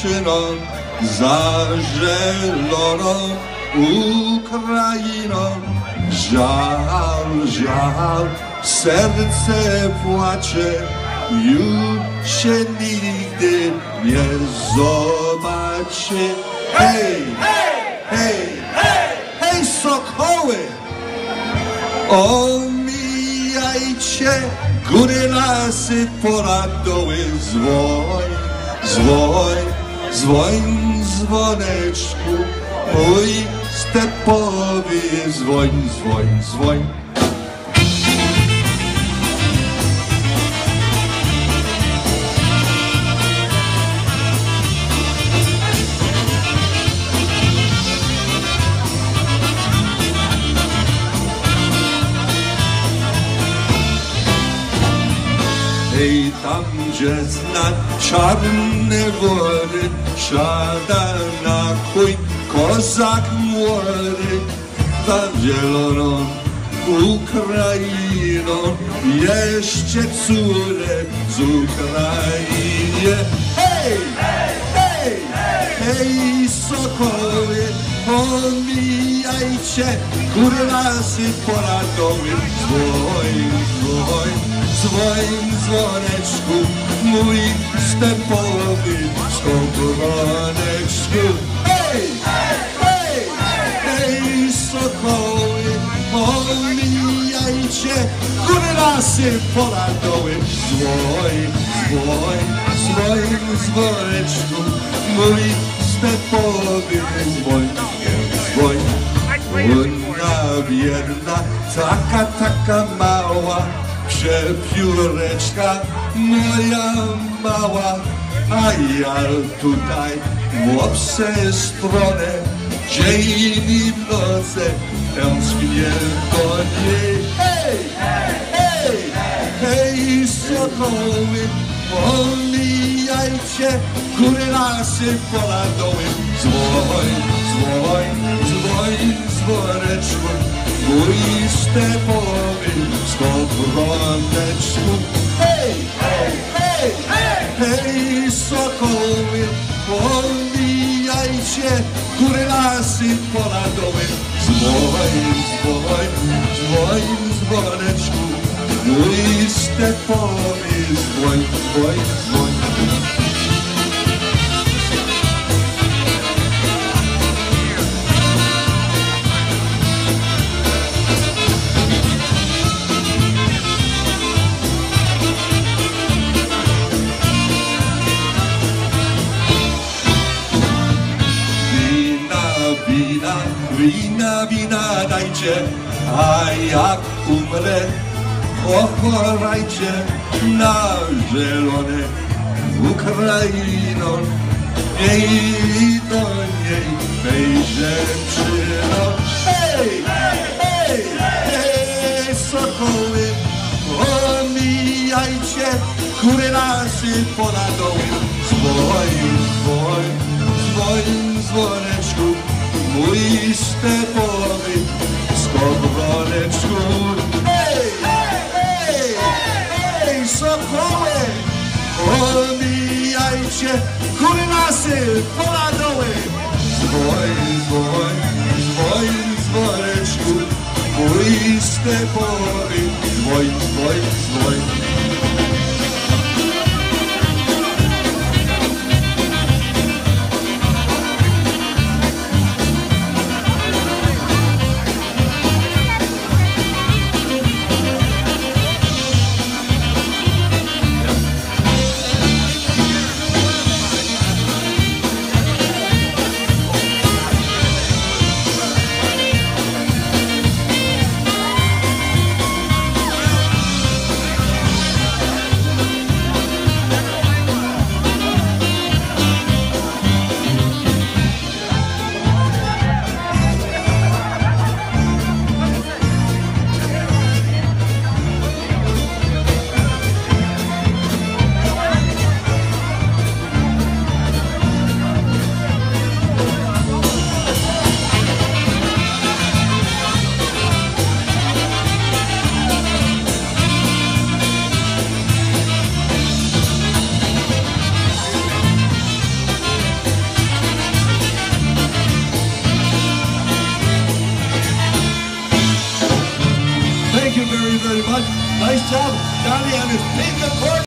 dziewczyną za zieloną Ukrainą. Żal, żal, serce płacze, już się nigdy nie zobaczy. Hej, hej, hej, sokoły! Omijajcie góry, lasy, pola, doły, zwoń, Zvonj, zvonečku, oj, stepovi, zvonj, zvonj, zvonj. Tam gdzie zna czarne wory, siada na chuj kozak młody, za zieloną Ukrainą, jeszcze córę z Ukrainy. Hej, hej, hej, sokoły, omijajcie góry, lasy, pola, doły, dzwoń, dzwoń, dzwoń, dzwoneczku, mój stepowy skowroneczku. Hej, hej, hej, sokoły, omijajcie góry, lasy, pola, doły, dzwoń, dzwoń, dzwoń, dzwoneczku, mój stepowy dzwoń, dzwoń. Wierna, taka, taka mała, przepióreczka moja mała, a ja tutaj w obce stronę, dzień i w nocy tęsknię do niej. Hej, hej, hej, sokoły, omijajcie góry, lasy, pola, doły, dzwoń, dzwoń, dzwoń, dzwoneczku, Before you step on de stop run that school. Hey, hey, hey, hey, hey, sokoły, podbijajcie, kury lasy ponad doły. Zwołaj, zwołaj, zwołaj z dzwoneczku, mój stepowy, zwołaj, zwołaj, zwołaj. Wina, wina dajcie, a jak umrę, ochorajcie na zielone Ukrainą. Niej do niej wejdzie przyno. Hej, hej, hej, sokoły, omijajcie góry, lasy, pola, doły. Dzwoń, dzwoń, dzwoń, dzwoneczku, koji ste voli skobronečku. Ej, ej, ej, ej, sokole, omijajće, kuli nase, pola dole. Zboj, boj, boj, zborečku, koji ste voli, zboj, zboj, zboj. is King the Court.